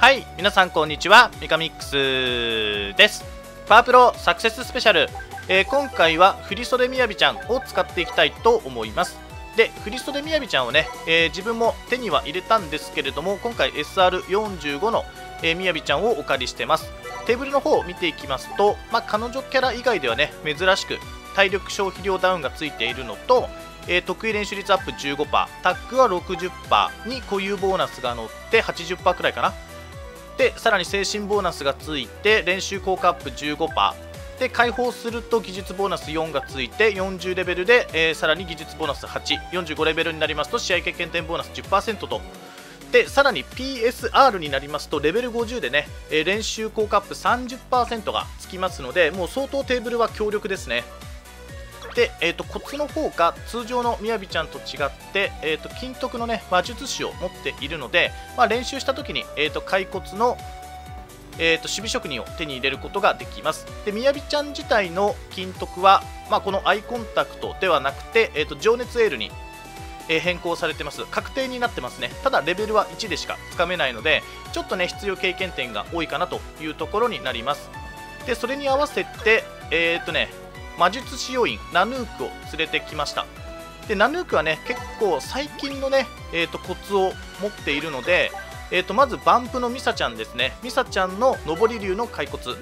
はい皆さんこんにちは。ミカミックスです。パワープロサクセススペシャル、えー、今回は振袖みやびちゃんを使っていきたいと思います。で振袖みやびちゃんをね、えー、自分も手には入れたんですけれども今回 SR45 の、え、みやびちゃんをお借りしてます。テーブルの方を見ていきますと、まあ、彼女キャラ以外ではね珍しく体力消費量ダウンがついているのと、えー、得意練習率アップ15%タックは60%に固有ボーナスが乗って80%くらいかな。でさらに精神ボーナスがついて練習効果アップ15%で解放すると技術ボーナス4がついて40レベルで、えー、さらに技術ボーナス845レベルになりますと試合経験点ボーナス10%と。でさらに PSR になりますとレベル50でね、えー、練習効果アップ30%がつきますのでもう相当テーブルは強力ですね。で、えーと、コツの方が通常のみやびちゃんと違って、えーと、金徳のね魔術師を持っているので、まあ、練習した時に、えーと、骸骨の、えー、と守備職人を手に入れることができます。でみやびちゃん自体の金徳は、まあ、このアイコンタクトではなくて、えー、と情熱エールに変更されてます。確定になってますね。ただレベルは1でしかつかめないのでちょっとね必要経験点が多いかなというところになります。でそれに合わせてえー、っとね魔術使用員ナヌークを連れてきました。でナヌークはね結構最近のね、えーと、コツを持っているので、えーと、まずバンプのミサちゃんですね。ミサちゃんの上り竜の骸骨。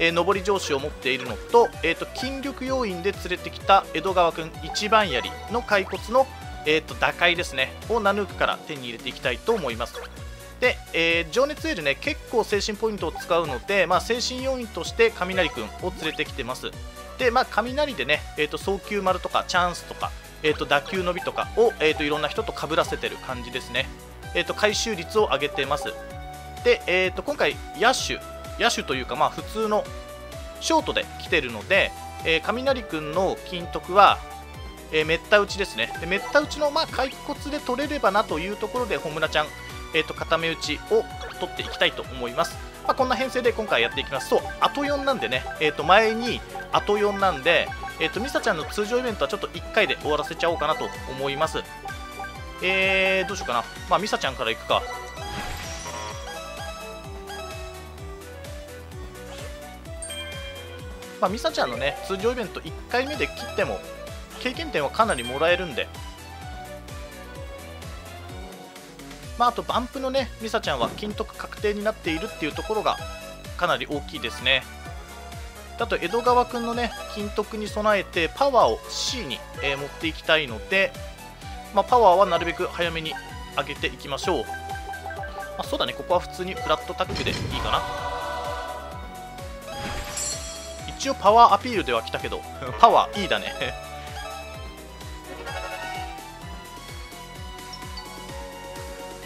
えー、上り上司を持っているのと,、えーと、筋力要員で連れてきた江戸川君一番槍の骸骨の、えーと打開ですねをナヌークから手に入れていきたいと思います。で、えー、情熱エールね結構精神ポイントを使うので、まあ、精神要因として雷くんを連れてきてます。で、まあ、雷でね、えーと、早急丸とかチャンスとか、えーと、打球伸びとかを、えーと、いろんな人と被らせてる感じですね、えー、と回収率を上げてます。で、えー、と今回野手野手というかまあ普通のショートで来てるので、えー、雷くんの金徳はえー、めった打ちですね。でめった打ちのまあ骸骨で取れればなというところでホムラちゃんえーと、固め打ちを取っていきたいと思います。まあ、こんな編成で今回やっていきますと、あと4なんでね、えー、と前にあと4なんで、えーと、ミサちゃんの通常イベントはちょっと1回で終わらせちゃおうかなと思います。えー、どうしようかな。まあ、ミサちゃんからいくか。まあ、ミサちゃんのね、通常イベント1回目で切っても、経験点はかなりもらえるんで、まあ、あとバンプのねミサちゃんは金徳確定になっているっていうところがかなり大きいですね。あと江戸川君のね金徳に備えてパワーを C に、えー、持っていきたいので、まあ、パワーはなるべく早めに上げていきましょう、まあ、そうだね。ここは普通にフラットタックでいいかな。一応パワーアピールでは来たけど パワーいいだね。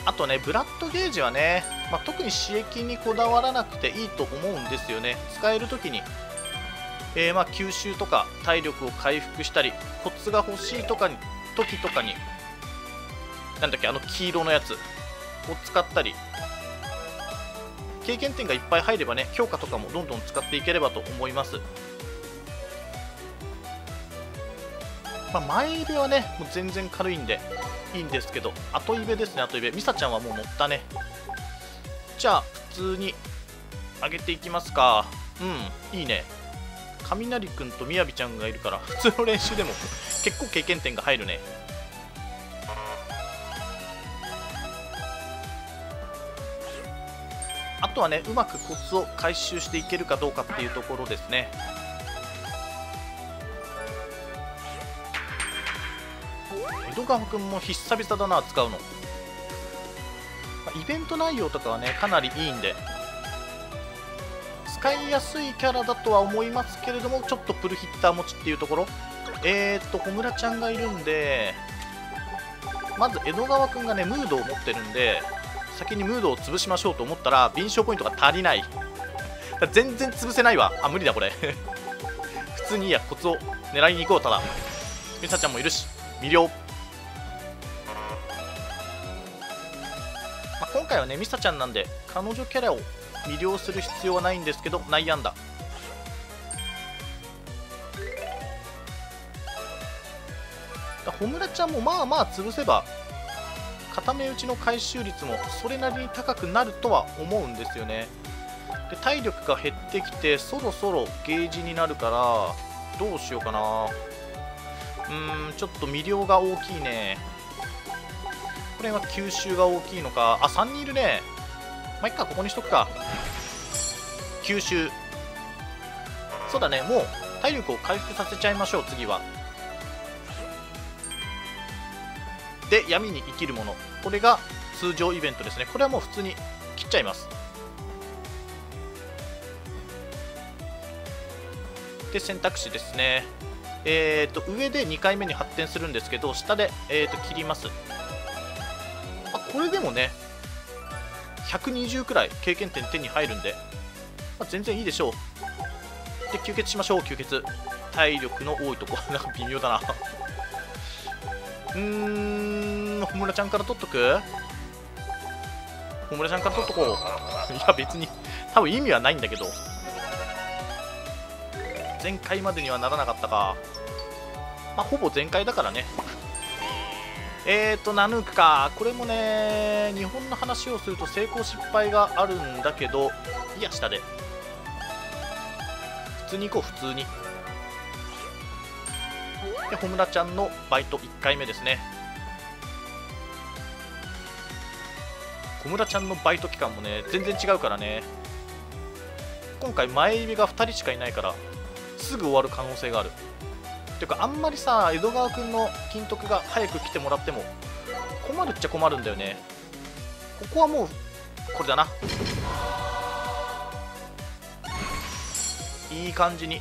あとね、ブラッドゲージはね、まあ、特に刺激にこだわらなくていいと思うんですよね。使えるときに、えー、まあ吸収とか体力を回復したり、コツが欲しいとかに時とかに、なんだっけ、あの黄色のやつを使ったり、経験点がいっぱい入ればね、強化とかもどんどん使っていければと思います。まあ、前入れはね、もう全然軽いんで、いいんですけど、後イベですね、後イベ。ミサちゃんはもう乗ったね。じゃあ、普通に上げていきますか。うん、いいね。雷くんとみやびちゃんがいるから、普通の練習でも結構経験点が入るね。あとはね、うまくコツを回収していけるかどうかっていうところですね。江戸川君も久々だな使うの、イベント内容とかはねかなりいいんで。使いやすいキャラだとは思いますけれどもちょっとプルヒッター持ちっていうところ。えー、っと小村ちゃんがいるんでまず江戸川君がねムードを持ってるんで先にムードを潰しましょうと思ったら敏捷ポイントが足りない。全然潰せないわ。あ無理だこれ。普通にいいやコツを狙いに行こうただ。ミサちゃんもいるし魅了。回はねミサちゃんなんで。彼女キャラを魅了する必要はないんですけど内野安打。ホムラちゃんもまあまあ潰せば固め打ちの回収率もそれなりに高くなるとは思うんですよね。で体力が減ってきてそろそろゲージになるからどうしようかな。うーんちょっと魅了が大きいね。これは吸収が大きいのか。あ3人いるね。まあいっかここにしとくか。吸収。そうだね。もう体力を回復させちゃいましょう次は。で闇に生きるもの。これが通常イベントですね。これはもう普通に切っちゃいます。で選択肢ですね。えーと上で2回目に発展するんですけど下で、えー、と切ります。これでもね120くらい経験点手に入るんで、まあ、全然いいでしょうで吸血しましょう吸血体力の多いとこなんか微妙だなうーん、ほむらちゃんから取っとく？ほむらちゃんから取っとこう。いや、別に、多分意味はないんだけど。前回までにはならなかったか。まあ、ほぼ全開だからね。えーと、ナヌークか。これもね、日本の話をすると成功失敗があるんだけど、いや、下で。普通に行こう、普通に。で穂村ちゃんのバイト1回目ですね小村ちゃんのバイト期間もね全然違うからね今回前指が2人しかいないからすぐ終わる可能性があるていうかあんまりさ江戸川君の金徳が早く来てもらっても困るっちゃ困るんだよね。ここはもうこれだな。いい感じに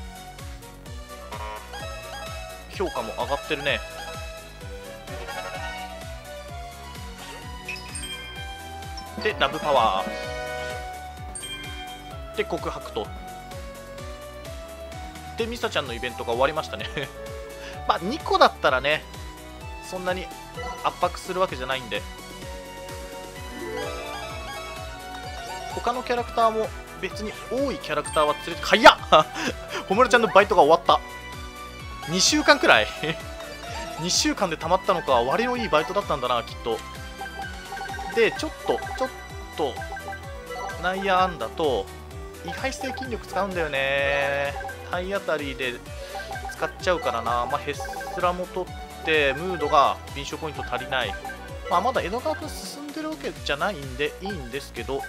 評価も上がってるね。でラブパワー。で告白と。でミサちゃんのイベントが終わりましたね。まあ2個だったらねそんなに圧迫するわけじゃないんで。他のキャラクターも別に多いキャラクターは連れて早っほむらちゃんのバイトが終わった。2週間くらい。2週間でたまったのか割のいいバイトだったんだなきっと。でちょっとちょっと内野安打と意外性筋力使うんだよね。体当たりで使っちゃうからな、まあ、ヘスラも取ってムードが敏捷ポイント足りない、まあ、まだ江戸川君進んでるわけじゃないんでいいんですけど。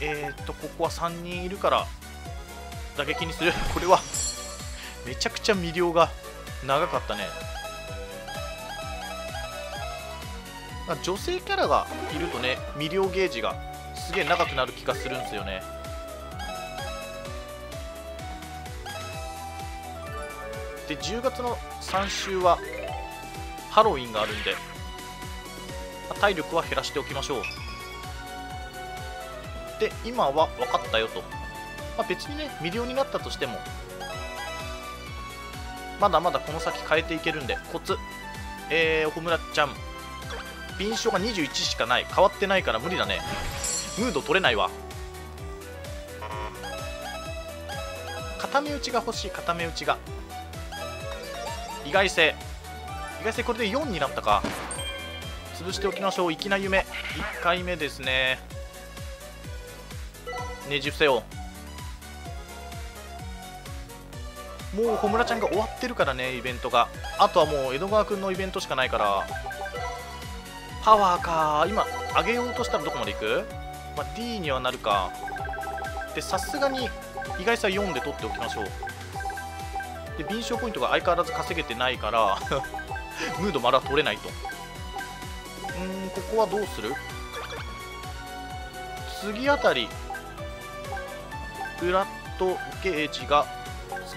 えー、っとここは3人いるから打撃にする。これはめちゃくちゃ魅了が長かったね。女性キャラがいるとね魅了ゲージがすげえ長くなる気がするんですよね。で10月の3週はハロウィンがあるんで体力は減らしておきましょう。で今は分かったよと、まあ、別にね魅了になったとしてもまだまだこの先変えていけるんでコツ。えー、穂村ちゃん。敏捷が21しかない。変わってないから無理だね。ムード取れないわ。固め打ちが欲しい固め打ちが。意外性。意外性これで4になったか。潰しておきましょう。粋な夢。1回目ですね。ねじ伏せよう。もう穂村ちゃんが終わってるからねイベントが。あとはもう江戸川君のイベントしかないから。パワーか。今上げようとしたらどこまでいく、まあ、D にはなるか。でさすがに意外さ4で取っておきましょう。で敏捷ポイントが相変わらず稼げてないから ムードまだ取れないと。うんここはどうする？次あたりブラッドゲージが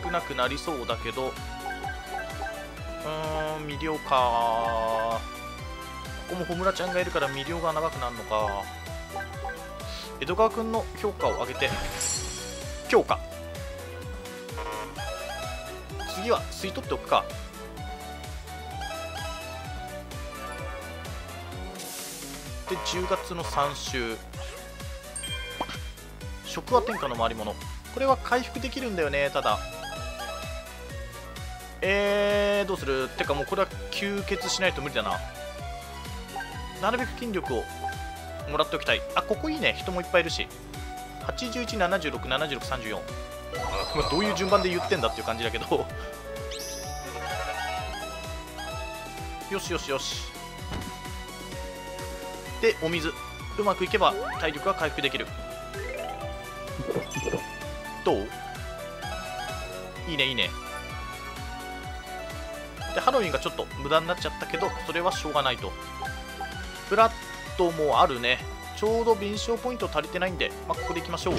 少なくなりそうだけどうーん魅了か。ここも穂村ちゃんがいるから魅了が長くなるのか。江戸川君の評価を上げて。強化次は吸い取っておくか。で10月の3週。食は天下の回り物。これは回復できるんだよねただ。えー、どうする？ってかもうこれは吸血しないと無理だな。なるべく筋力をもらっておきたい。あここいいね。人もいっぱいいるし。81767634 まどういう順番で言ってんだっていう感じだけど。よしよしよし。でお水。うまくいけば体力が回復できる。どう？いいねいいね。でハロウィンがちょっと無駄になっちゃったけどそれはしょうがないと。フラットもあるね。ちょうど敏捷ポイント足りてないんで、まあ、ここでいきましょう。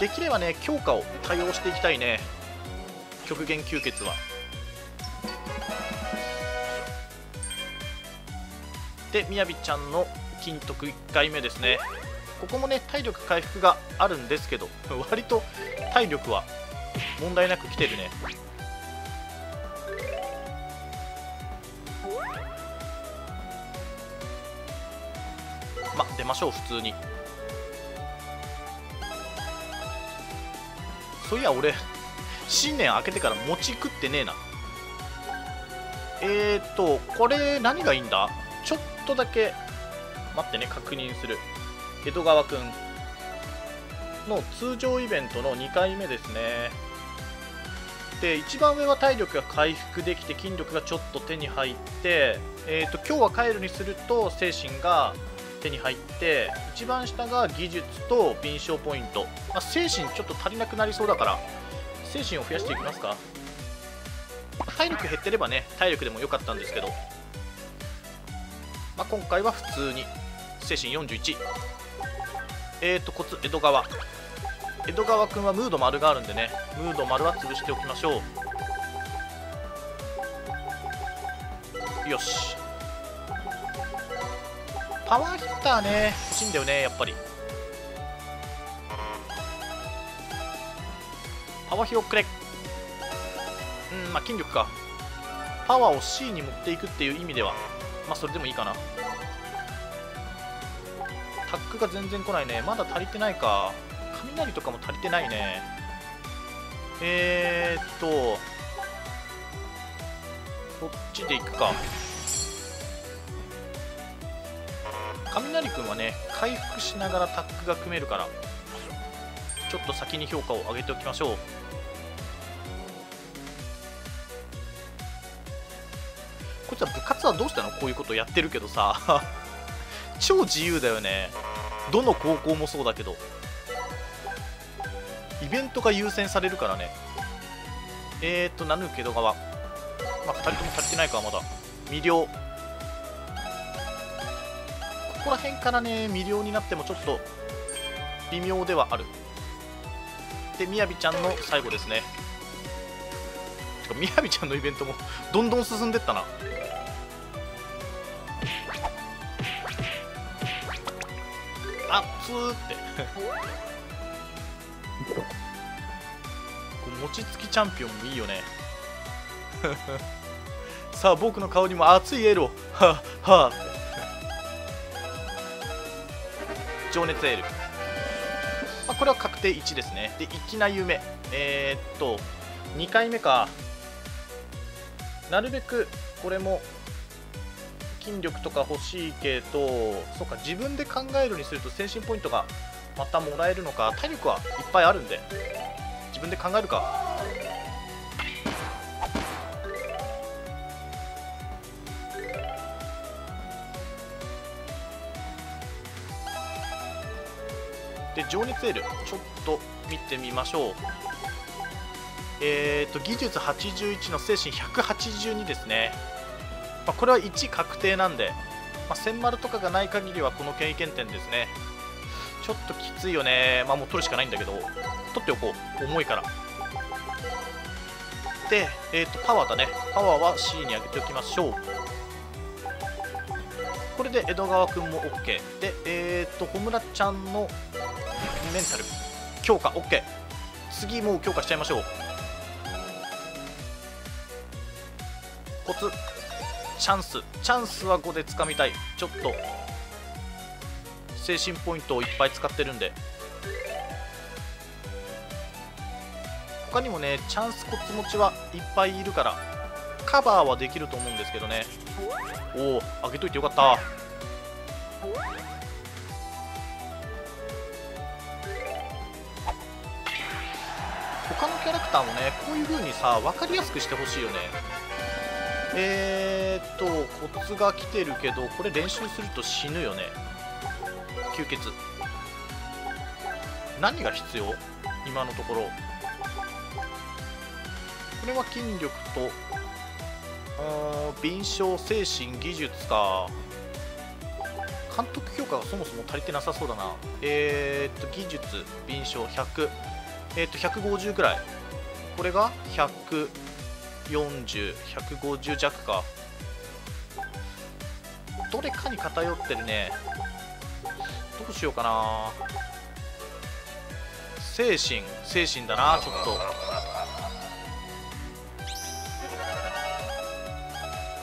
できればね強化を多用していきたいね。極限吸血は。でみやびちゃんの金徳1回目ですね。ここもね体力回復があるんですけど 割と体力は問題なく来てるね。ま出ましょう普通に。そういや俺新年明けてから餅食ってねえな。えーとこれ何がいいんだ？ちょっとだけ待ってね確認する。江戸川くん。の通常イベントの2回目ですね。で一番上は体力が回復できて筋力がちょっと手に入って、えーと、今日は帰るにすると精神が手に入って一番下が技術と敏捷ポイント、まあ、精神ちょっと足りなくなりそうだから精神を増やしていきますか。体力減ってればね体力でも良かったんですけど、まあ、今回は普通に精神41えーとコツ江戸川。江戸川君はムード丸があるんでねムード丸は潰しておきましょう。よし。パワーヒッターね。欲しいんだよねやっぱり。パワーヒロくれ。うんまあ筋力か。パワーを C に持っていくっていう意味ではまあそれでもいいかな。タックが全然来ないね。まだ足りてないか。雷とかも足りてないね。えー、っとこっちで行くか。雷くんはね回復しながらタックが組めるからちょっと先に評価を上げておきましょう。こいつは部活はどうしたの？こういうことやってるけどさ。超自由だよね。どの高校もそうだけど。イベントが優先されるからね。えーとナヌーケド側。まあ2人とも足りてないかまだ。魅了。ここら辺からね魅了になってもちょっと微妙ではある。でみやびちゃんの最後ですね。みやびちゃんのイベントもどんどん進んでったな。あっつーって。餅つきチャンピオンもいいよね。さあ僕の顔にも熱いエールを。はあはあ情熱エール、まあ、これは確定1ですね。で粋な夢。えー、っと2回目か。なるべくこれも筋力とか欲しいけどそうか自分で考えるにすると精神ポイントがまたもらえるのか体力はいっぱいあるんで自分で考えるか。で情熱エールちょっと見てみましょう。え、ー、と技術81の精神182ですね。まあ、これは1確定なんで、まあ、1000丸とかがない限りはこの経験点ですね。ちょっときついよね。まあもう取るしかないんだけど取っておこう重いから。で、えー、とパワーだね。パワーは C に上げておきましょう。これで江戸川君も OK でえっ、ー、と穂村ちゃんのメンタル強化 OK 次もう強化しちゃいましょう。コツチャンス。チャンスは5で掴みたい。ちょっと精神ポイントをいっぱい使ってるんで。他にもねチャンスコツ持ちはいっぱいいるからカバーはできると思うんですけどね。おお開けといてよかった。キャラクターもねこういう風にさ分かりやすくしてほしいよね。えー、っとコツが来てるけどこれ練習すると死ぬよね。吸血。何が必要？今のところ。これは筋力と敏捷精神技術か。監督評価がそもそも足りてなさそうだな。えー、っと技術。敏捷。100えー、と150ぐらい。これが140150弱か。どれかに偏ってるね。どうしようかな。精神精神だなちょっと。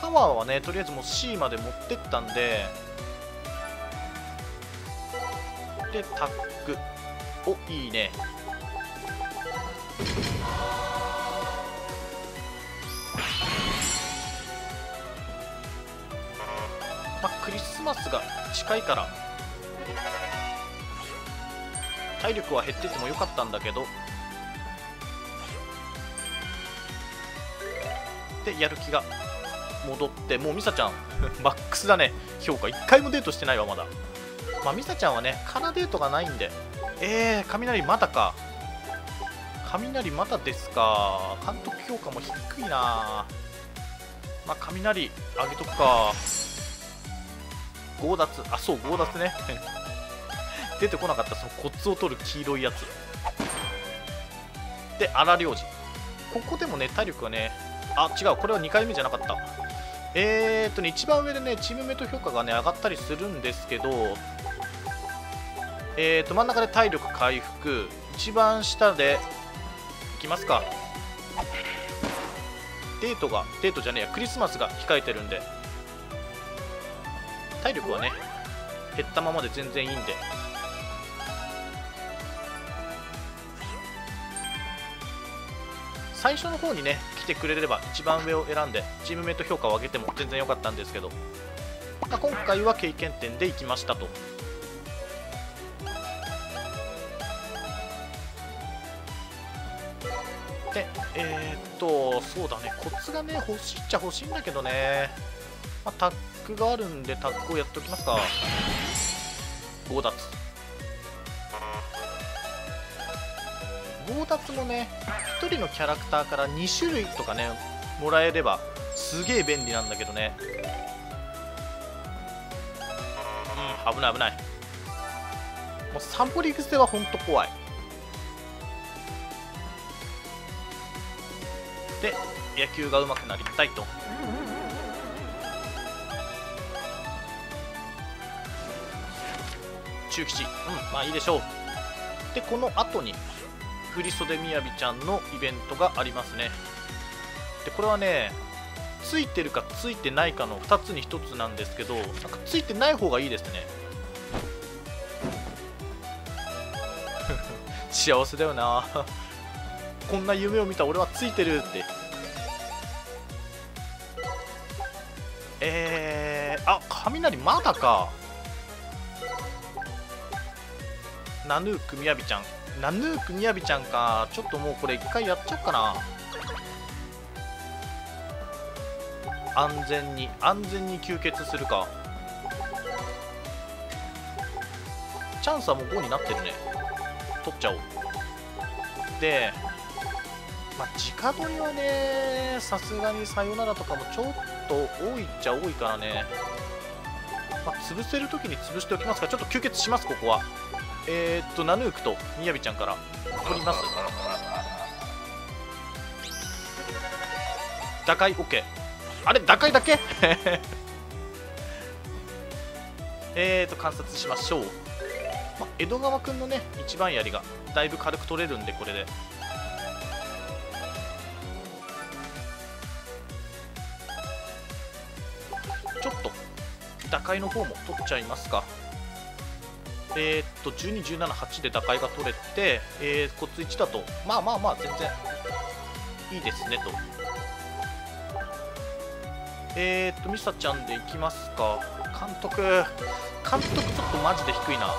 パワーはねとりあえずもう C まで持ってったんで。でタックおいいね。近いから。体力は減っててもよかったんだけど。でやる気が戻ってもうミサちゃん マックスだね。評価1回もデートしてないわまだ。まあミサちゃんはねカナデートがないんで。えー、雷まだか。雷まだですか。監督評価も低いな。まあ雷あげとくか。強奪あそう強奪ね。出てこなかったそのコツを取る黄色いやつ。で荒領事。ここでもね体力はねあ違うこれは2回目じゃなかった。えー、っとね一番上でねチームメイト評価がね上がったりするんですけどえー、っと真ん中で体力回復。一番下でいきますか。デートがデートじゃねえやクリスマスが控えてるんで。体力はね減ったままで全然いいんで。最初の方にね来てくれれば一番上を選んでチームメイト評価を上げても全然良かったんですけど、まあ、今回は経験点でいきましたと。でえー、っとそうだね。コツがね欲しいっちゃ欲しいんだけどね、まあ、タックがあるんでタックをやっておきますか。強奪。強奪もね1人のキャラクターから2種類とかねもらえればすげえ便利なんだけどね。うん危ない危ない。もうサンポリグスはほんと怖い。で野球が上手くなりたいと。中吉。うん。まあいいでしょう。でこの後に振袖みやびちゃんのイベントがありますね。でこれはねついてるかついてないかの2つに1つなんですけどなんかついてない方がいいですね。幸せだよな。こんな夢を見た俺はついてるって。えー、あ雷まだかナヌークみやびちゃん。ナヌークみやびちゃんか。ちょっともうこれ一回やっちゃおうかな。安全に安全に吸血するか。チャンスはもう5になってるね。取っちゃおう。でまあ直取りはねさすがにさよならとかもちょっと多いっちゃ多いからね。まあ、潰せるときに潰しておきますか。ちょっと吸血しますここは。えー、っとナヌークとみやびちゃんから。取ります。打開 OK あれ打開だけ？えーと観察しましょう、ま江戸川くんのね一番槍がだいぶ軽く取れるんでこれで。ちょっと打開の方も取っちゃいますか。えー、っと12、17、8で打開が取れて、えー、コツ1だと。まあまあまあ全然いいですねと。えー、っとミサちゃんでいきますか。監督。監督ちょっとマジで低いな。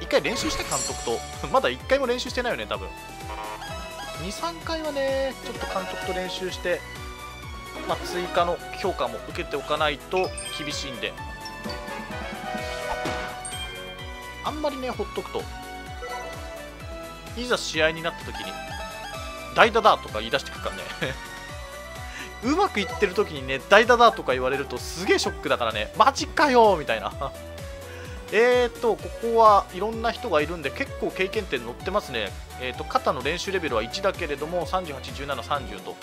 一回練習して監督と。まだ一回も練習してないよね多分。23回はねちょっと監督と練習してまあ、追加の評価も受けておかないと厳しいんで。あんまりねほっとくと。いざ試合になった時に代打だとか言い出してくからね。うまくいってる時にね代打だとか言われるとすげえショックだからね。マジかよみたいな。えーとここはいろんな人がいるんで結構経験点乗ってますね。えーと肩の練習レベルは1だけれども381730と。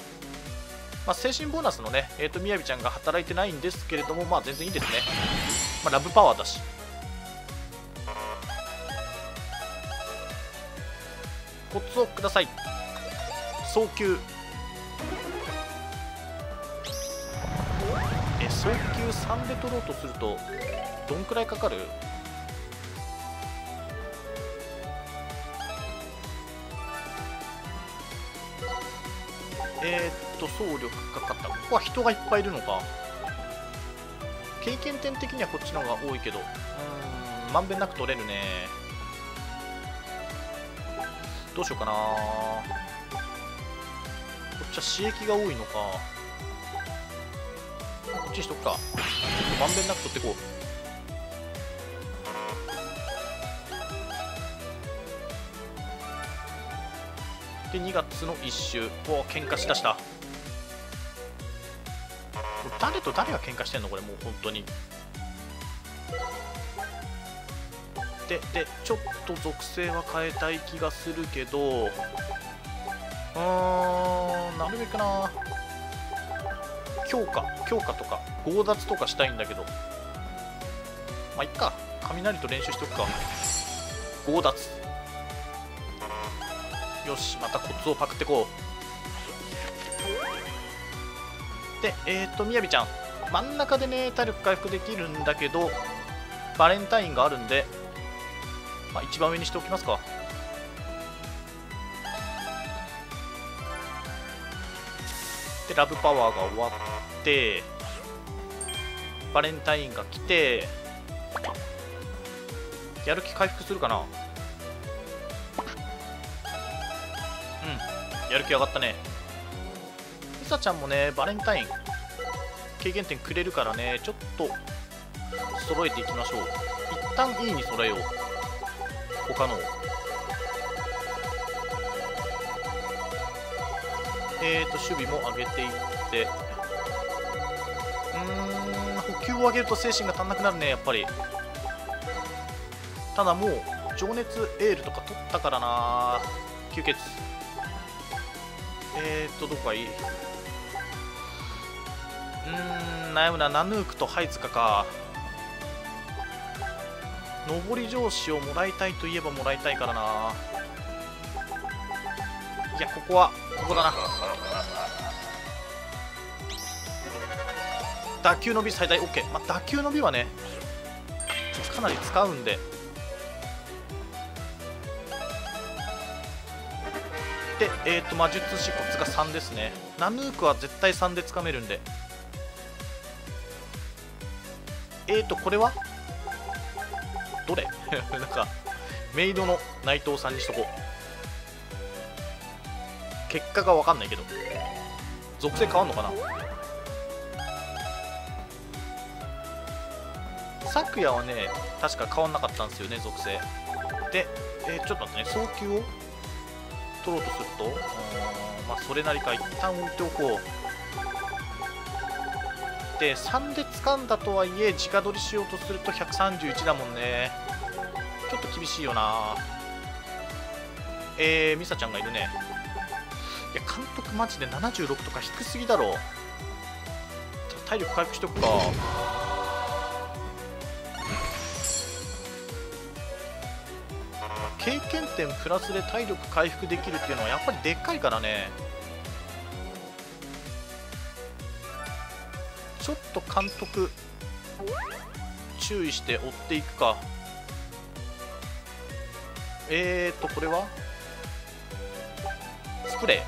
まあ、精神ボーナスのね、えーと、みやびちゃんが働いてないんですけれども、まあ、全然いいですね。まあ、ラブパワーだし。コツをください。早急。え、早急3で取ろうとすると、どんくらいかかる？えー、っと総力かかった。ここは人がいっぱいいるのか。経験点的にはこっちの方が多いけど。うんまんべんなく取れるね。どうしようかな。こっちは刺激が多いのか。こっちにしとくか。まんべんなく取っていこう。で2月の1週お喧嘩しだした。誰と誰が喧嘩してんの？これもう本当に。ででちょっと属性は変えたい気がするけどうーんなるべくな。強化強化とか強奪とかしたいんだけど。まあいっか。雷と練習しておくか。強奪。よしまたコツをパクってこう。でえっ、とみやびちゃん。真ん中でね体力回復できるんだけどバレンタインがあるんで、まあ、一番上にしておきますか。でラブパワーが終わってバレンタインが来てやる気回復するかな。うんやる気上がったね。ミサちゃんもねバレンタイン経験点くれるからねちょっと揃えていきましょう。一旦 E に揃えよう。他の。えーと守備も上げていって。うーん補給を上げると精神が足んなくなるねやっぱり。ただもう情熱エールとか取ったからな吸血。えーと、どこがいい？うーん、悩むな、ナヌークとハイツカか。上り上司をもらいたいといえばもらいたいからな。いや、ここは、ここだな。打球伸び最大 OK。まあ、打球伸びはね、かなり使うんで、で、えーと、魔術師コツが3ですねナヌークは絶対3でつかめるんでえーとこれは？どれ？なんかメイドの内藤さんにしとこう。結果が分かんないけど。属性変わんのかな？昨夜はね確か変わんなかったんですよね属性。で、えー、ちょっと待ってね早急を取ろうとするとまあそれなりか一旦置いておこう。で3で掴んだとはいえ直取りしようとすると131だもんね。ちょっと厳しいよな。えー、ミサちゃんがいるね。いや監督マジで76とか低すぎだろ。体力回復しとくか。経験点プラスで体力回復できるっていうのはやっぱりでっかいからね。ょっと監督注意して追っていくか。えーとこれは？スプレ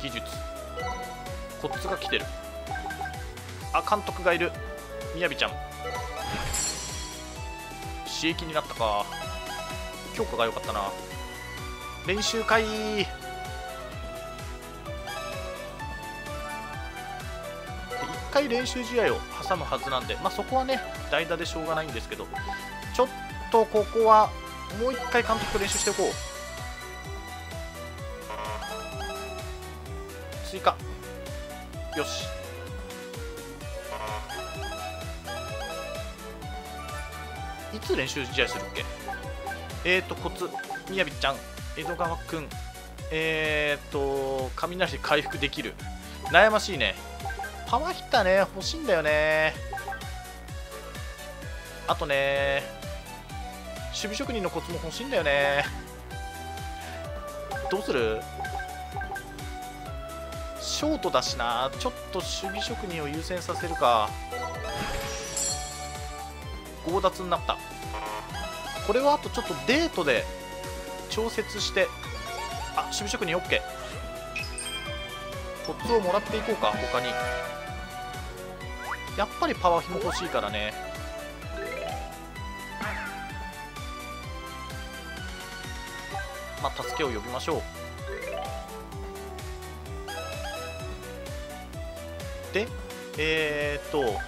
ー。技術。こっが来てる。あ監督がいる。みやびちゃん。刺激になったか。強化が良かったな。練習会。回練習試合を挟むはずなんで、まあ、そこはね代打でしょうがないんですけどちょっとここはもう1回監督と練習しておこう。追加。よし。いつ練習試合するっけ？えーとコツ。みやびちゃん。江戸川くん。えーと雷回復できる。悩ましいね。パワーヒッターね欲しいんだよね。あとね守備職人のコツも欲しいんだよね。どうする？ショートだしな。ちょっと守備職人を優先させるか。強奪になった。これはあとちょっとデートで調節して。あ守備職人 OK コツをもらっていこうか他に。やっぱりパワーヒも欲しいからね。まあ助けを呼びましょう。でえー、っと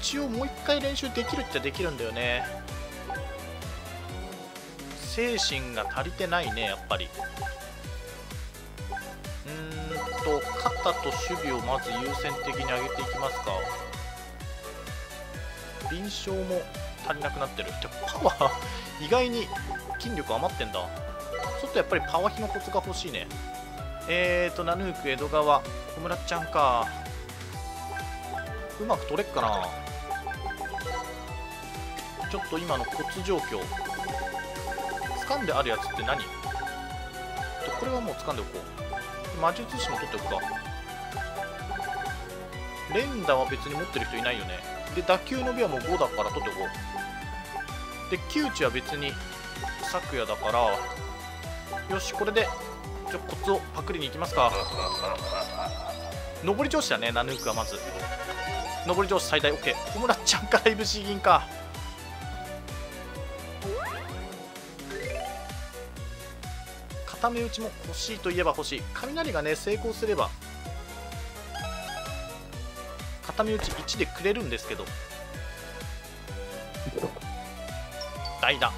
一応もう一回練習できるっちゃできるんだよね。精神が足りてないねやっぱり。肩と守備をまず優先的に上げていきますか。臨床も足りなくなってる。でパワー意外に筋力余ってんだ。ちょっとやっぱりパワー比のコツが欲しいね。えーとナヌーク江戸川。小村ちゃんか。うまく取れっかな。ちょっと今のコツ状況。掴んであるやつって何？これはもう掴んでおこう。魔術師も取っておくか。連打は別に持ってる人いないよね。で打球のびはもう5だから取っておこう。で窮地は別に昨夜だからよしこれでちょコツをパクリに行きますか。上り調子だねナヌークはまず。上り調子最大。OK 小村ちゃんからいぶし銀か。固め打ちも欲しいといえば欲しい。雷がね成功すれば固め打ち1でくれるんですけど。代打。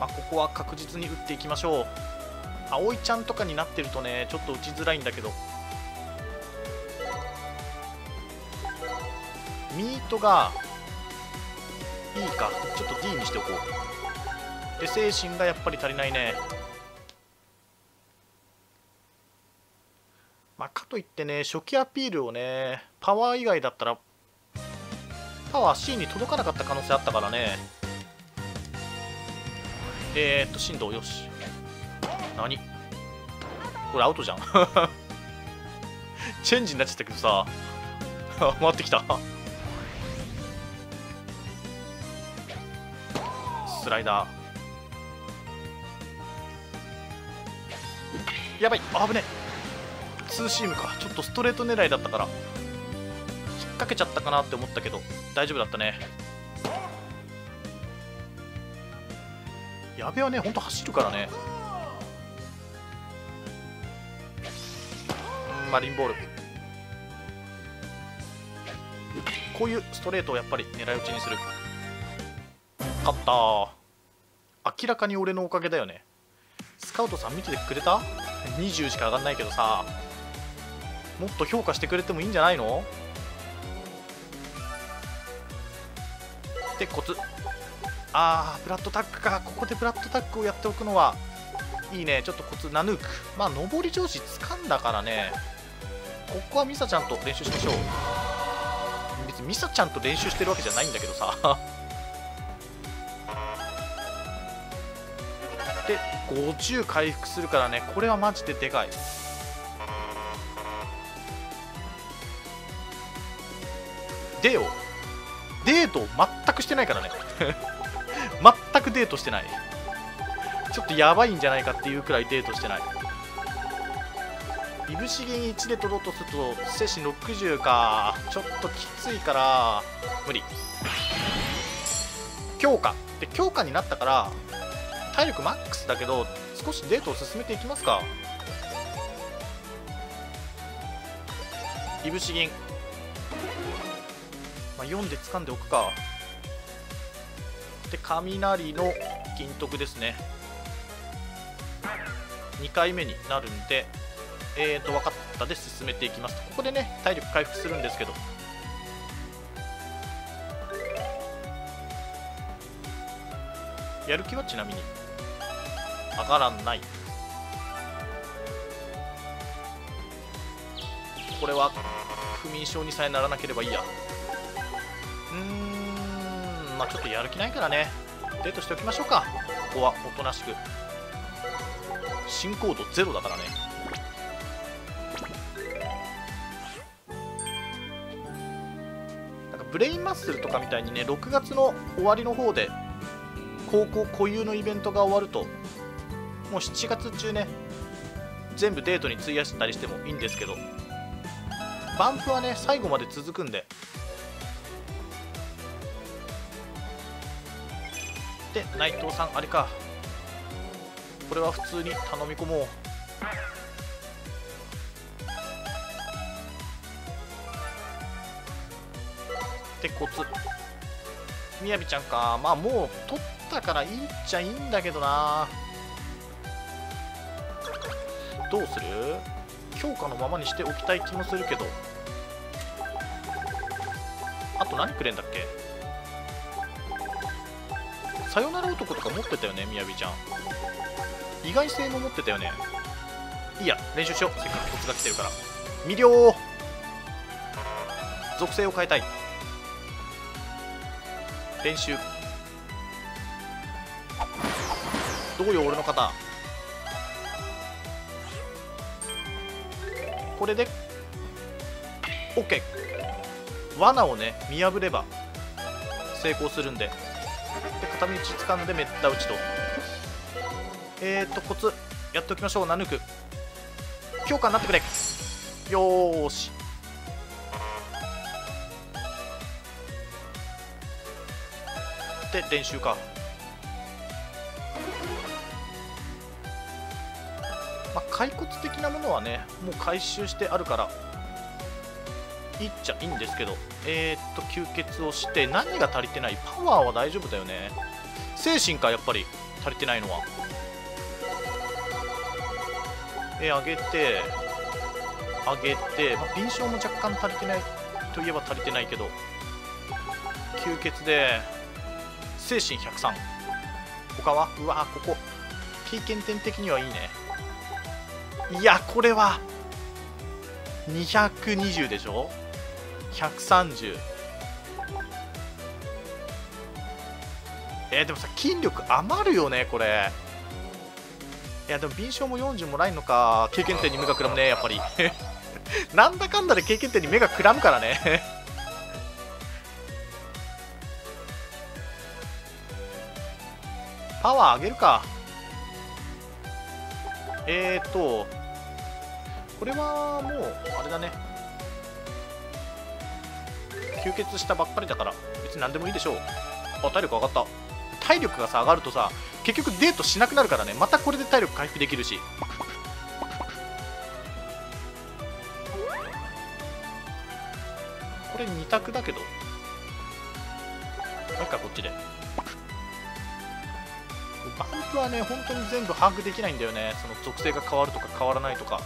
まあ、ここは確実に打っていきましょう。葵ちゃんとかになってるとねちょっと打ちづらいんだけど。ミートがいいか。ちょっと D にしておこう。で精神がやっぱり足りないね。まあかといってね初期アピールをねパワー以外だったらパワー C に届かなかった可能性あったからね。えー、っと振動よし。何？これアウトじゃん。チェンジになっちゃったけどさ。回ってきた。スライダー。やばい。危ねツーシームか。ちょっとストレート狙いだったから。引っ掛けちゃったかなって思ったけど大丈夫だったね。矢部はねほんと走るからね。マリンボール。こういうストレートをやっぱり狙い撃ちにする。勝った明らかに俺のおかげだよね。スカウトさん見ててくれた？?20 しか上がんないけどさもっと評価してくれてもいいんじゃないの？でコツあーブラッドタックか。ここでブラッドタックをやっておくのはいいね。ちょっとコツナヌーク。まあ上り調子掴んだからね。ここはミサちゃんと練習しましょう。別にミサちゃんと練習してるわけじゃないんだけどさ。で50回復するからね。これはマジででかい。でよデート全くしてないからね。全くデートしてない。ちょっとやばいんじゃないかっていうくらいデートしてない。いぶし銀1で取ろうとすると精神60か。ちょっときついから無理。強化。で強化になったから体力マックスだけど少しデートを進めていきますか。いぶし銀、まあ、4で掴んでおくか。で雷の金徳ですね。2回目になるんでえーと分かったで進めていきますここでね体力回復するんですけど。やる気はちなみに。上がらない。これは不眠症にさえならなければいいや。うん。まあちょっとやる気ないからね。デートしておきましょうか。ここはおとなしく。進行度ゼロだからね。なんかブレインマッスルとかみたいにね6月の終わりの方で高校固有のイベントが終わるともう7月中ね全部デートに費やしたりしてもいいんですけどバンプはね最後まで続くんで。で内藤さんあれか。これは普通に頼み込もう。でコツ。みやびちゃんか。まあもう取ったからいいっちゃいいんだけどな。どうする？強化のままにしておきたい気もするけど。あと何くれんだっけ？さよなら男とか持ってたよねみやびちゃん。意外性も持ってたよね。いいや練習しよう。せっかくコツが来てるから。魅了。属性を変えたい。練習。どうよ俺の方。これで OK 罠をね見破れば成功するんで。で片道掴んでめった打ちと。えーとコツやっておきましょう。ナヌク強化になってくれ。よーし。で練習か。骸骨的なものはねもう回収してあるからいっちゃいいんですけどえー、っと吸血をして何が足りてないパワーは大丈夫だよね。精神かやっぱり。足りてないのは。えー、上げて上げて、まあ、敏捷も若干足りてないといえば足りてないけど吸血で精神103他は？うわここ。P 検点的にはいいね。いやこれは。220でしょ？130えー、でもさ筋力余るよねこれ。いやでも敏捷も40もないのか。経験点に目がくらむねやっぱり。なんだかんだで経験点に目がくらむからね。パワー上げるか。えーとこれはもうあれだね。吸血したばっかりだから別に何でもいいでしょう。あ体力上がった。体力がさ上がるとさ結局デートしなくなるからね。またこれで体力回復できるし。これ2択だけど。もう一回こっちで。バンプはね本当に全部把握できないんだよね。その属性が変わるとか変わらないとか。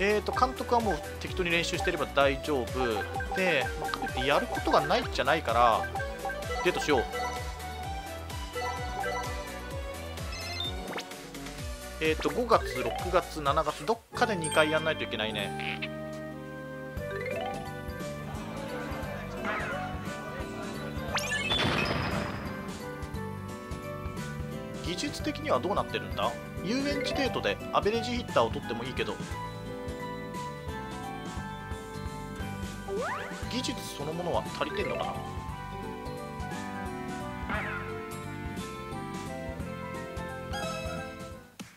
えーと監督はもう適当に練習してれば大丈夫。で、まあ、かけてやることがないじゃないからデートしよう。えっ、ー、と5月6月7月どっかで2回やんないといけないね。技術的にはどうなってるんだ？遊園地デートでアベレージヒッターを取ってもいいけど。技術そのものは足りてんのかな？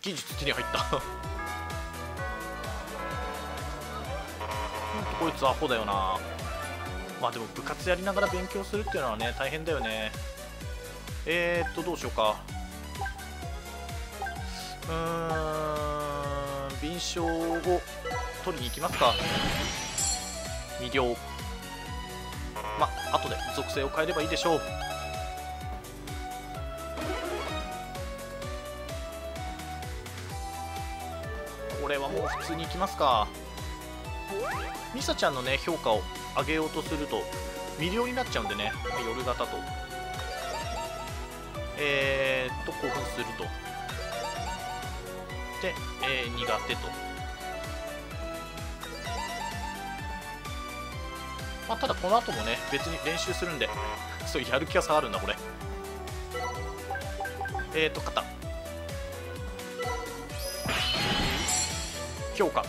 技術手に入った。こいつアホだよな。まあでも部活やりながら勉強するっていうのはね大変だよね。えー、っとどうしようか。うーん敏捷を取りに行きますか。魅了。属性を変えればいいでしょう。これはもう普通に行きますか。ミサちゃんのね評価を上げようとすると魅了になっちゃうんでね。夜型と。えー、っと興奮すると。で、えー、苦手と。まあただこの後もね別に練習するんで そうやる気が下がるんだこれ。えー、と肩強化。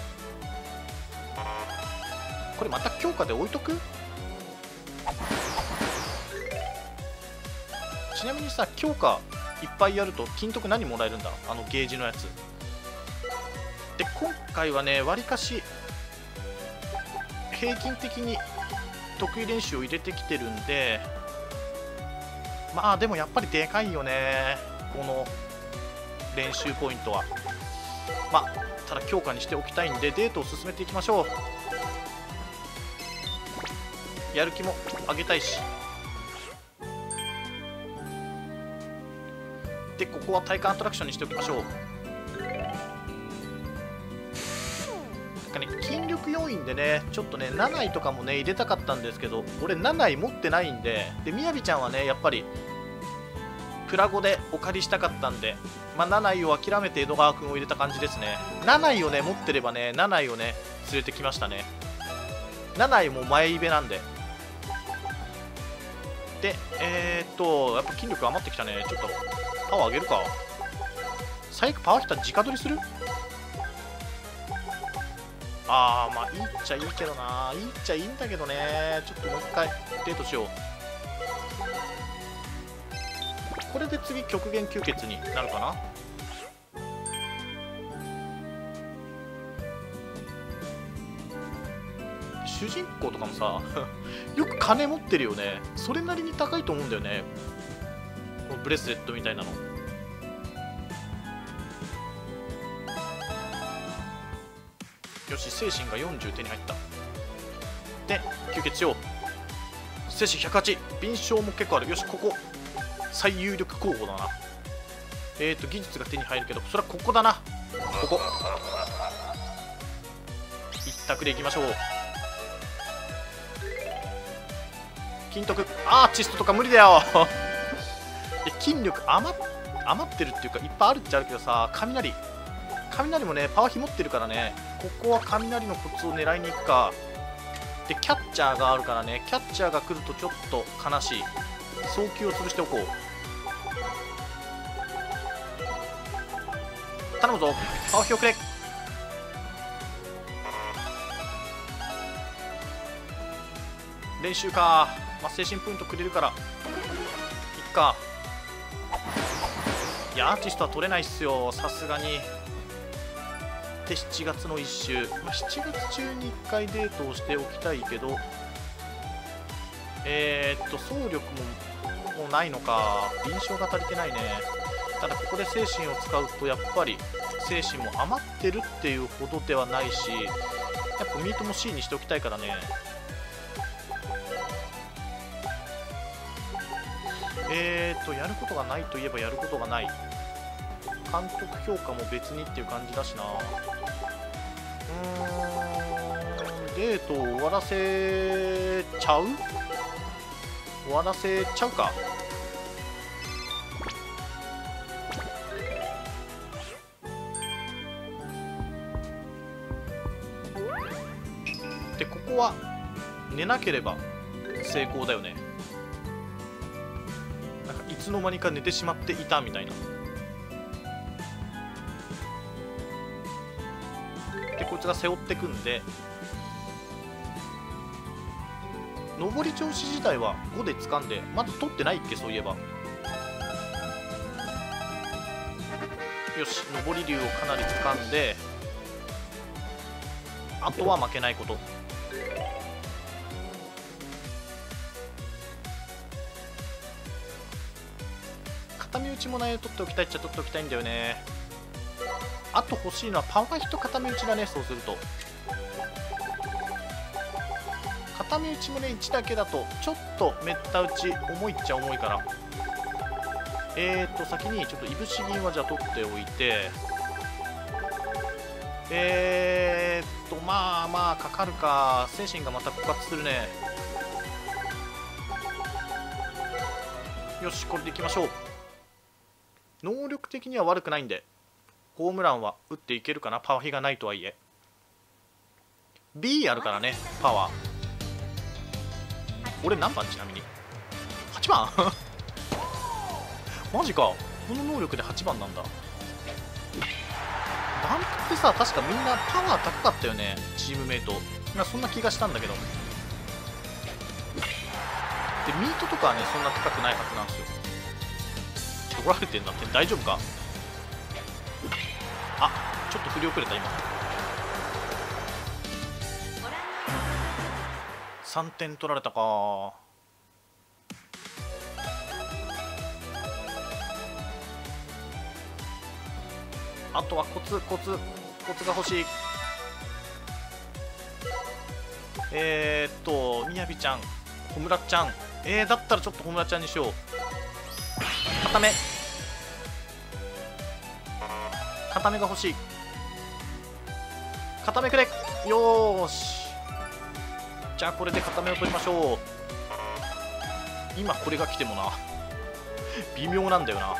これまた強化で置いとく？ちなみにさ強化いっぱいやると金徳何もらえるんだ？あのゲージのやつ。で今回はねわりかし平均的に得意練習を入れてきてるんでまあでもやっぱりでかいよねこの練習ポイントは。まあただ強化にしておきたいんでデートを進めていきましょう。やる気も上げたいし。でここは体感アトラクションにしておきましょう。なんかね筋力要因でねちょっとね7位とかもね入れたかったんですけど俺7位持ってないんででみやびちゃんはねやっぱりプラゴでお借りしたかったんでまあ、7位を諦めて江戸川君を入れた感じですね。7位をね持ってればね7位をね連れてきましたね。7位も前イベなんで。でえー、っとやっぱ筋力余ってきたね。ちょっとパワー上げるか。最悪パワーヒター直取りする？あーまあいいっちゃいいけどな。いいっちゃいいんだけどね。ちょっともう一回デートしよう。これで次極限吸血になるかな？主人公とかもさ よく金持ってるよね。それなりに高いと思うんだよね。このブレスレットみたいなの。よし精神が40手に入った。で吸血しよう精神108敏捷も結構ある。よしここ。最有力候補だな。えっ、ー、と技術が手に入るけどそれはここだな。ここ。一択でいきましょう。金徳アーティストとか無理だよ。筋力余余ってるっていうかいっぱいあるっちゃあるけどさ雷。雷もねパワーひ持ってるからね。ここは雷のコツを狙いに行くか。でキャッチャーがあるからね。キャッチャーが来るとちょっと悲しい。送球を潰しておこう。頼むぞ。パワーをくれ練習か、まあ、精神ポイントくれるから。いっか。いやアーティストは取れないっすよ。さすがに。で7月の1週、まあ、7月中に1回デートをしておきたいけどえー、っと総力ももうないのか。臨床が足りてないね。ただここで精神を使うとやっぱり精神も余ってるっていうほどではないしやっぱミートも C にしておきたいからね。えーとやることがないといえばやることがない。監督評価も別にっていう感じだしな。デートを終わらせちゃう？終わらせちゃうか。でここは寝なければ成功だよね。なんかいつの間にか寝てしまっていたみたいな。でこいつが背負ってくんで上り調子自体は5で掴んでまだ取ってないっけそういえば。よし上り竜をかなり掴んであとは負けないこと。片身打ちもね取っておきたいっちゃ取っておきたいんだよね。あと欲しいのはパワーヒット片身打ちだねそうすると。片身打ちもね1だけだとちょっとめった打ち重いっちゃ重いから。えーと先にちょっといぶし銀はじゃあ取っておいて。えーっとまあまあかかるか。精神がまた枯渇するね。よしこれでいきましょう。能力的には悪くないんでホームランは打っていけるかな？パワー比がないとはいえ。B あるからねパワー。俺何番ちなみに？8番？マジか。この能力で8番なんだ。バンプってさ確かみんなパワー高かったよね。チームメイト。なそんな気がしたんだけど。でミートとかはねそんな高くないはずなんですよ。怒られてんだって。大丈夫か？あちょっと振り遅れた今。3点取られたか。あとはコツコツコツが欲しい。えー、っとみやびちゃんほむらちゃん。えー、だったらちょっとほむらちゃんにしよう。固め。固めが欲しい。固めくれ。よし。じゃあこれで固めを取りましょう。今これが来てもな。微妙なんだよな。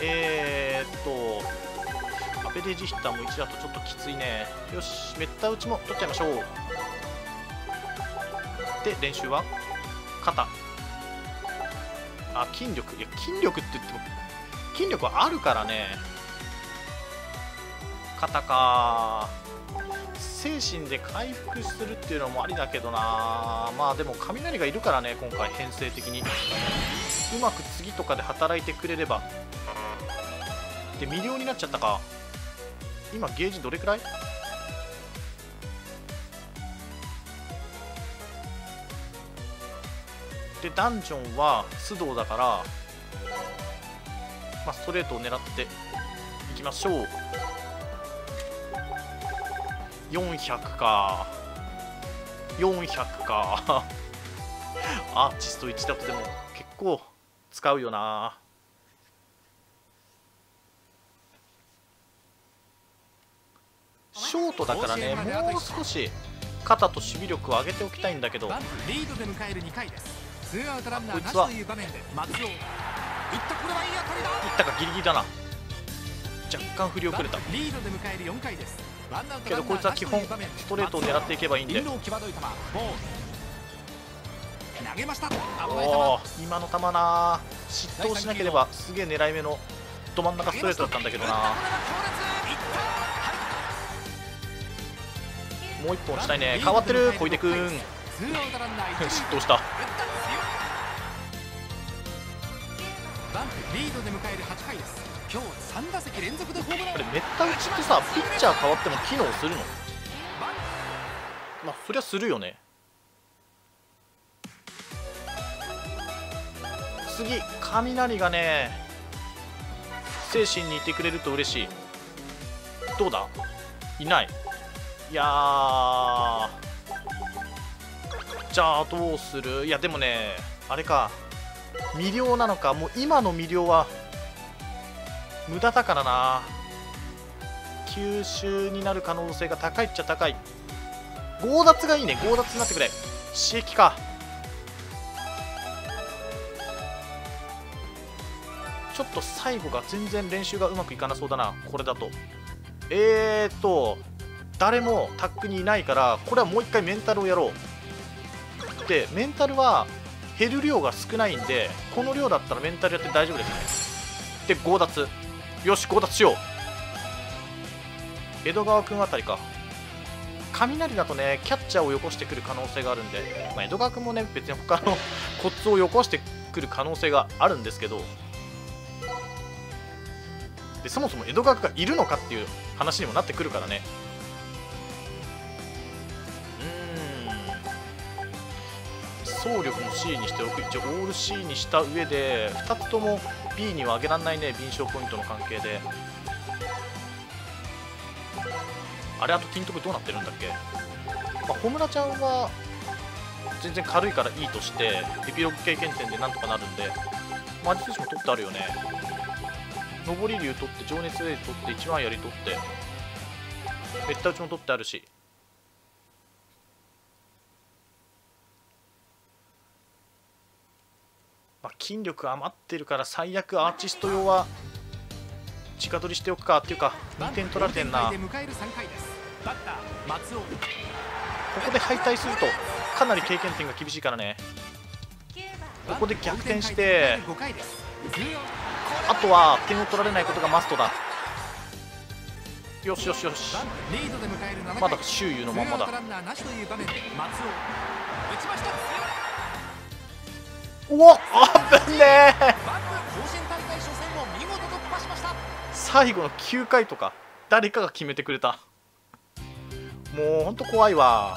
えー、っとアベレージヒッターも1だとちょっときついね。よしめった打ちも取っちゃいましょう。で練習は？肩。あ筋力。いや筋力って言っても筋力はあるからね。肩か精神で回復するっていうのもありだけどな。まあでも雷がいるからね今回編成的に。うまく次とかで働いてくれれば。でミリオになっちゃったか。今ゲージどれくらい？でダンジョンは須藤だから、まあ、ストレートを狙っていきましょう。400か。400か。アーティスト1だとでも結構使うよな。ショートだからねもう少し肩と守備力を上げておきたいんだけど。リードで迎える2回ですツーアウトランナーなしこいつは。といったかギリギリだな。若干振り遅れた。リードで迎える4回ですけどこいつは基本ストレートを狙っていけばいいんで。投げました今の球な失投しなければすげえ狙い目のど真ん中ストレートだったんだけどなもう一本打ちたいね。変わってる。小出くんツーアウトランナー一塁失投したリードで迎える8回です今日3打席連続でホームラン。これめった打ちってさピッチャー変わっても機能するの？まあそりゃするよね。次雷がね精神にいてくれると嬉しい。どうだ？いない。いやじゃあどうする？いやでもねあれか。魅了なのか。もう今の魅了は無駄だからな。吸収になる可能性が高いっちゃ高い。強奪がいいね。強奪になってくれ。刺激か。ちょっと最後が全然練習がうまくいかなそうだな。これだと。えーと誰もタックにいないからこれはもう一回メンタルをやろう。でメンタルは減る量が少ないんでこの量だったらメンタルやって大丈夫ですね。で強奪。よし強奪しよう。江戸川君あたりか。雷だとねキャッチャーをよこしてくる可能性があるんで、まあ、江戸川君もね別に他の コツをよこしてくる可能性があるんですけど。でそもそも江戸川区がいるのかっていう話にもなってくるからね。うーん。総力も C にしておく。一応オール C にした上で2つとも B には上げられないね敏捷ポイントの関係で。あれあと金徳どうなってるんだっけ、まあ、穂村ちゃんは全然軽いからいいとしてエピローグ経験点でなんとかなるんで。魔術師も取ってあるよね。上り竜取って情熱霊取って一番槍取ってめった打ちも取ってあるし。まあ、筋力余ってるから最悪アーティスト用は直取りしておくかっていうか2点取られてんな。ここで敗退するとかなり経験点が厳しいからね。ここで逆転してあとは点を取られないことがマストだ。よしよしよし。まだ周遊のままだ。おおあぶねえ。最後の9回とか誰かが決めてくれた。もうほんと怖いわ。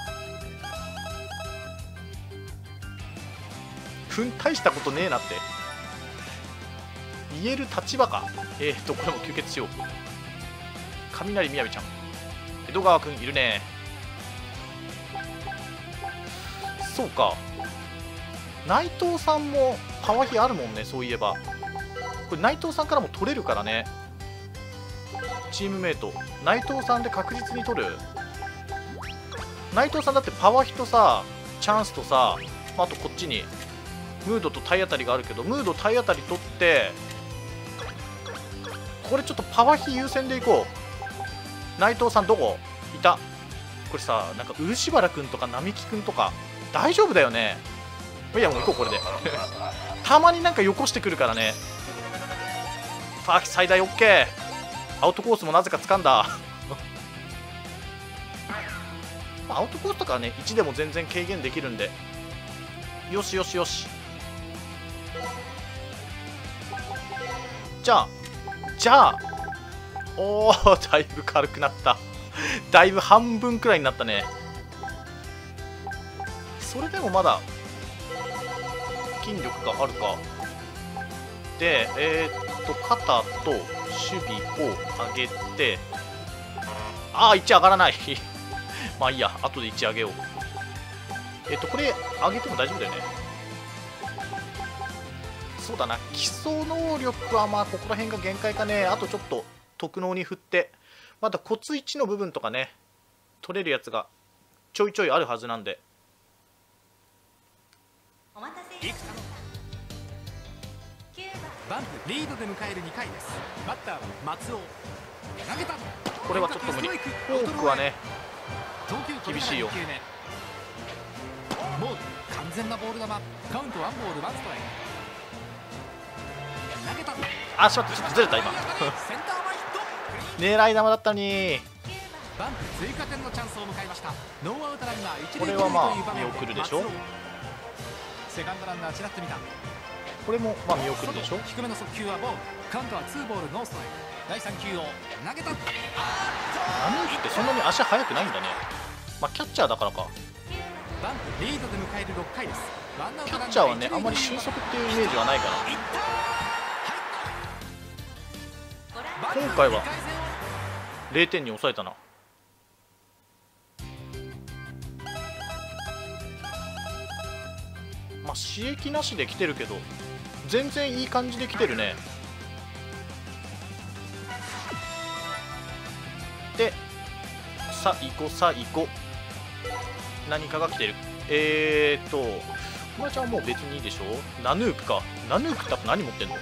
ふん大したことねえなって。言える立場か。えー、っとこれも吸血しよう雷みやびちゃん。江戸川くんいるね。そうか内藤さんもパワー比あるもんねそういえば。これ内藤さんからも取れるからね。チームメイト。内藤さんで確実に取る。内藤さんだってパワーヒとさチャンスとさあとこっちにムードと体当たりがあるけどムード体当たり取ってこれちょっとパワーヒ優先でいこう。内藤さんどこ？いた。これさなんか漆原君とか並木君とか大丈夫だよね。いやもう行こうこれで。たまになんかよこしてくるからね。パーキ最大 OK アウトコースもなぜか掴んだ。アウトコースとかはね1でも全然軽減できるんで。よしよしよし。じゃあじゃあおお だいぶ軽くなった。だいぶ半分くらいになったね。それでもまだ筋力があるか。でえー、っと肩と守備を上げてああ1上がらない。まあいいや。後で1上げよう。えっとこれ上げても大丈夫だよね。そうだな。基礎能力はまあここら辺が限界かね。あとちょっと特能に振って。まだコツ1の部分とかね。取れるやつがちょいちょいあるはずなんで。お待たせいたしました。9番バンプリードで迎える2回です。バッターは松尾。投げた。これはちょっと無理。フォークはね投球厳しいよ。2球目モード完全なボール球。カウントワンボールワンストライク。投げた。あしまってちょっとずれた今。狙い球だったのに。バンプ追加点のチャンスを迎えました。ノーアウトランナー一こ塁れはまあ二塁という場面見送るでしょセカンドランナーちらっと見たこれもまあ見送るでしょ？外低めの速球はボール。カウントはツーボールノーストライク。第3球を投げた。ナヌークってそんなに足速くないんだね。まあキャッチャーだからか。バンプリードで迎える6回です。キャッチャーはねあんまり俊足っていうイメージはないから。今回は二戦を0点に抑えたな。まあ刺激なしで来てるけど全然いい感じで来てるね。でさあ行こさあ行こ何かが来てる。えーっとお前ちゃんはもう別にいいでしょ？ナヌークか。ナヌークって何持ってんの？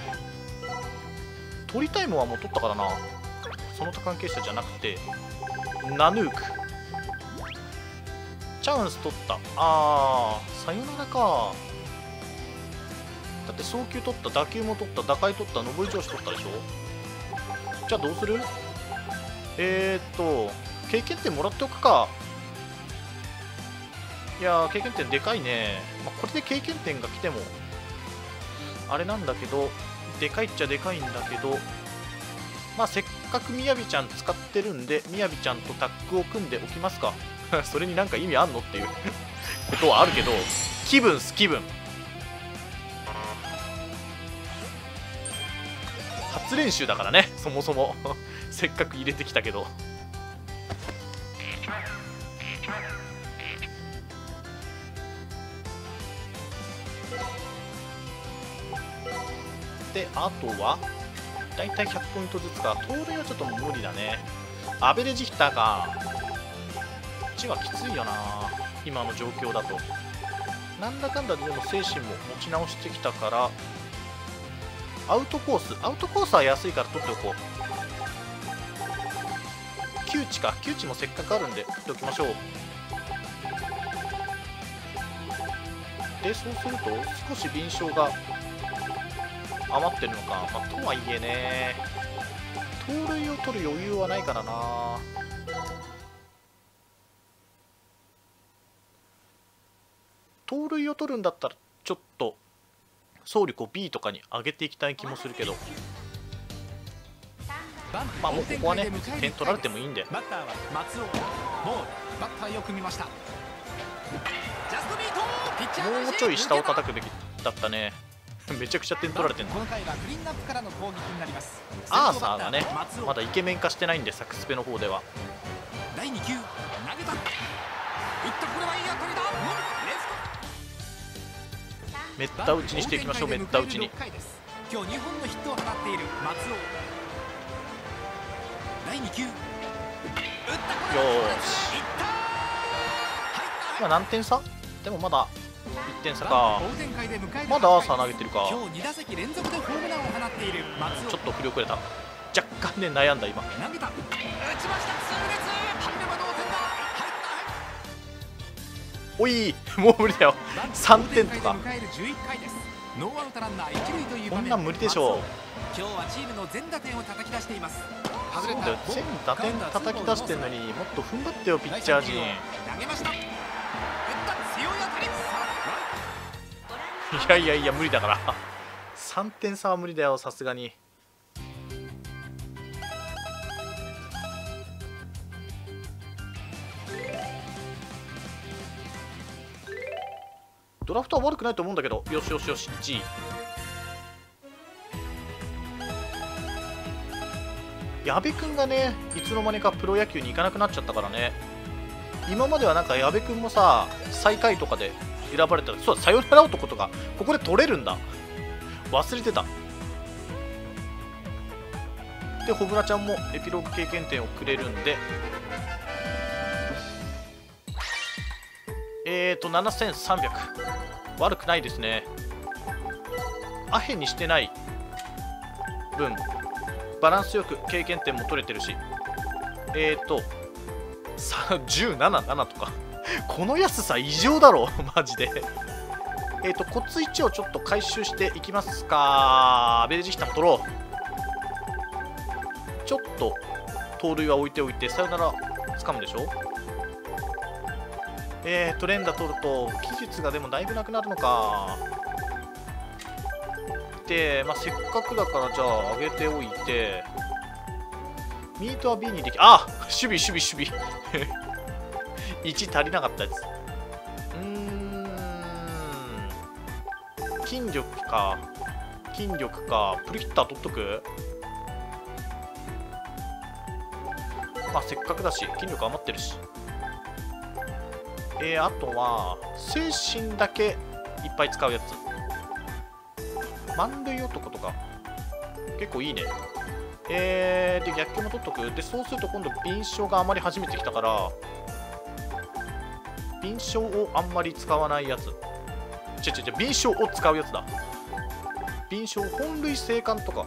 取りたいもんはもう取ったからな。その他関係者じゃなくて。ナヌーク。チャンス取った。あーさよならか。送球取った打球も取った打開取った上り調子取ったでしょ？じゃあどうする？えー、っと経験点もらっておくか。いや経験点でかいね、まあこれで経験点が来てもあれなんだけどでかいっちゃでかいんだけどまあせっかくみやびちゃん使ってるんでみやびちゃんとタッグを組んでおきますか。それになんか意味あんの？っていうことはあるけど気分す気分。練習だからね。そもそも。せっかく入れてきたけど。であとはだいたい100ポイントずつか。盗塁はちょっと無理だね。アベレージヒッターか。こっちはきついよな。今の状況だと。なんだかんだでも精神も持ち直してきたからアウトコースアウトコースは安いから取っておこう。窮地か窮地もせっかくあるんで取っておきましょう。でそうすると少し臨床が余ってるのか、まあ、とはいえね盗塁を取る余裕はないからな。盗塁を取るんだったらちょっと総力を B とかに上げていきたい気もするけど。まあもうここはね点取られてもいいんで。バッターは松尾。ボールバッターよく見ました。ジャストミート。もうちょい下を叩くべきだったね。めちゃくちゃ点取られてんの。この回はクリーンアップからの攻撃になります。アーサーがね。まだイケメン化してないんでサクスペの方では。第2球。投げためった打ちにしていきましょうめった打ちに。6回です。今日2本のヒットを放っている松尾。第2球打った。よーし。今何点差？でもまだ1点差か。まだアーサー投げてるか。今日2打席連続でホームランを放っている松尾。ちょっと振り遅れた。若干ね悩んだ今。投げた。打ちましたおいもう無理だよ。3点とか。迎える11回です。ノーアウトランナー一塁という場面。こんなん無理でしょう。今日はチームの全打点を叩き出しています。そうだよ。全打点叩き出してんのにもっと踏ん張ってよピッチャー陣。いやいやいや無理だから。3点差は無理だよさすがにドラフトは悪くないと思うんだけど。よしよしよし1位矢部君がねいつの間にかプロ野球に行かなくなっちゃったからね。今まではなんか矢部君もさ最下位とかで選ばれた。らそうだサヨナラ男とかここで取れるんだ。忘れてた。でホブラちゃんもエピローグ経験点をくれるんで。えーと7300悪くないですね。アヘンにしてない分バランスよく経験点も取れてるし。えーと177とか。この安さ異常だろ マジで。えっ、とコツ1をちょっと回収していきますか。アベレージヒッター取ろう。ちょっと盗塁は置いておいてさよなら掴むでしょ。えーと連打取ると技術がでもだいぶなくなるのか。で、まあ、せっかくだからじゃあ上げておいて。ミートは B にできあ守備守備守備。1 足りなかったやつうん。筋力か。筋力か。プリヒッター取っとく？まあせっかくだし筋力余ってるし。えー、あとは精神だけいっぱい使うやつ。満塁男とか。結構いいね。えー、で逆境も取っとく。でそうすると今度敏捷があまり始めてきたから敏捷をあんまり使わないやつ。ちょちょちょ敏捷を使うやつだ。敏捷本塁生還とか。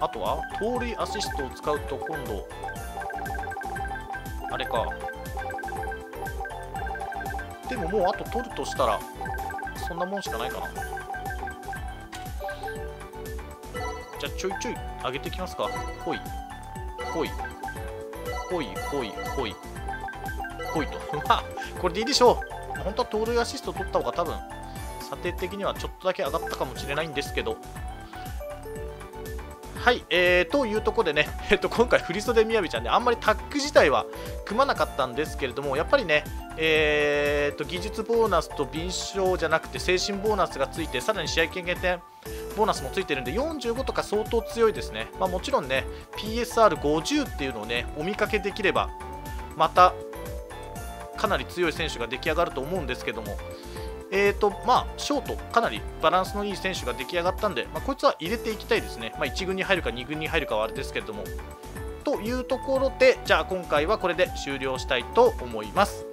あとは盗塁アシストを使うと今度あれか。でももうあと取るとしたらそんなもんしかないかな。じゃあちょいちょい上げていきますか。ほい。ほい。ほいほいほい。ほいと。まあこれでいいでしょう。本当は盗塁アシスト取った方が多分査定的にはちょっとだけ上がったかもしれないんですけど。はい、えー、というとこでね、えー、と今回、振袖みやびちゃんね、あんまりタッグ自体は組まなかったんですけれども、やっぱりね、えー、と技術ボーナスと敏捷じゃなくて精神ボーナスがついて、さらに試合経験点ボーナスもついてるんで、45とか相当強いですね。まあ、もちろんね、PSR50 っていうのをね、お見かけできれば、またかなり強い選手が出来上がると思うんですけども、えーとまあ、ショート、かなりバランスのいい選手が出来上がったんで、まあ、こいつは入れていきたいですね、まあ、1軍に入るか2軍に入るかはあれですけれども。というところで、じゃあ今回はこれで終了したいと思います。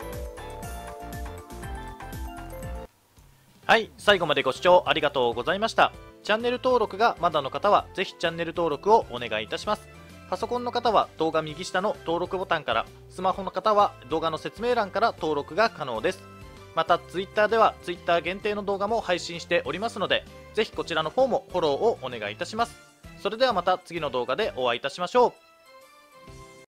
はい、最後までご視聴ありがとうございました。チャンネル登録がまだの方は、ぜひチャンネル登録をお願いいたします。パソコンの方は動画右下の登録ボタンから、スマホの方は動画の説明欄から登録が可能です。また Twitter では Twitter 限定の動画も配信しておりますのでぜひこちらの方もフォローをお願いいたします。それではまた次の動画でお会いいたしましょう。